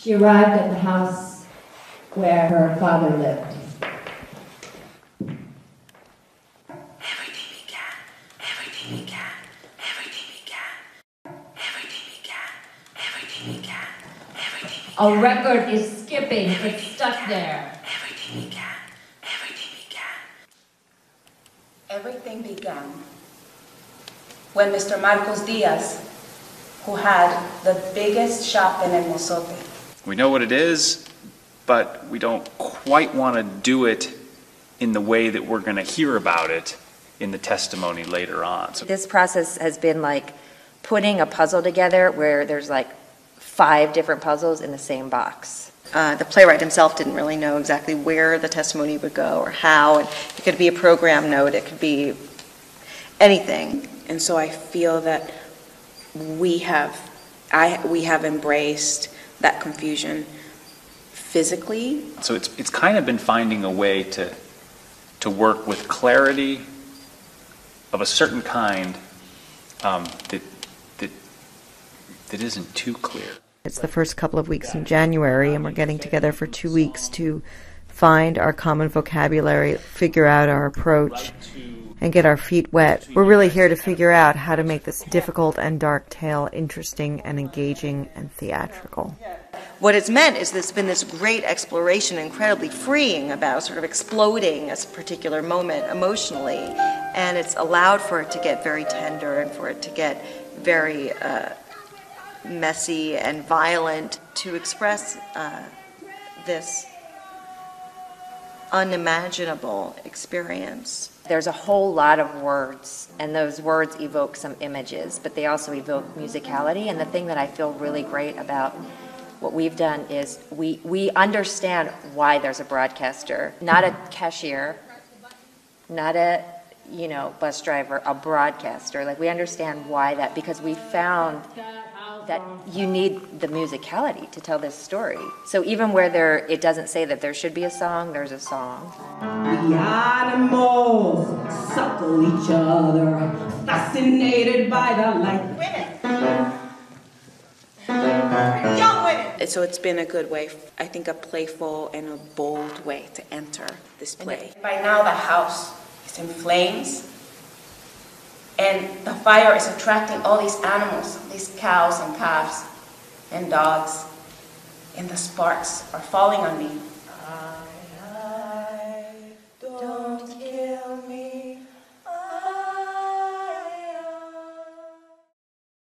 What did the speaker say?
She arrived at the house where her father lived. Everything began, everything began, everything began, everything began, everything began, everything began. A record is skipping, it's stuck there. Everything began, everything began. Everything began when Mr. Marcos Diaz, who had the biggest shop in El Mozote, We know what it is, but we don't quite want to do it in the way that we're going to hear about it in the testimony later on. So This process has been like putting a puzzle together where there's like five different puzzles in the same box. Uh, The playwright himself didn't really know exactly where the testimony would go or how, and it could be a program note, it could be anything. And so I feel that we have, I, we have embraced that confusion physically. So it's, it's kind of been finding a way to, to work with clarity of a certain kind um, that, that, that isn't too clear. It's the first couple of weeks in January, and we're getting together for two weeks to find our common vocabulary, figure out our approach, and get our feet wet. We're really here to figure out how to make this difficult and dark tale interesting and engaging and theatrical. What it's meant is there's been this great exploration, incredibly freeing about sort of exploding a particular moment emotionally, and it's allowed for it to get very tender and for it to get very uh, messy and violent to express uh, this unimaginable experience. There's a whole lot of words, and those words evoke some images, but they also evoke musicality. And the thing that I feel really great about what we've done is we, we understand why there's a broadcaster, not a cashier, not a you know bus driver, a broadcaster. Like we understand why that because we found that you need the musicality to tell this story. So even where there it doesn't say that there should be a song, there's a song. The animals suckle each other, fascinated by the light. Women. So it's been a good way, I think, a playful and a bold way to enter this play. By now, the house is in flames, and the fire is attracting all these animals, these cows and calves and dogs, and the sparks are falling on me.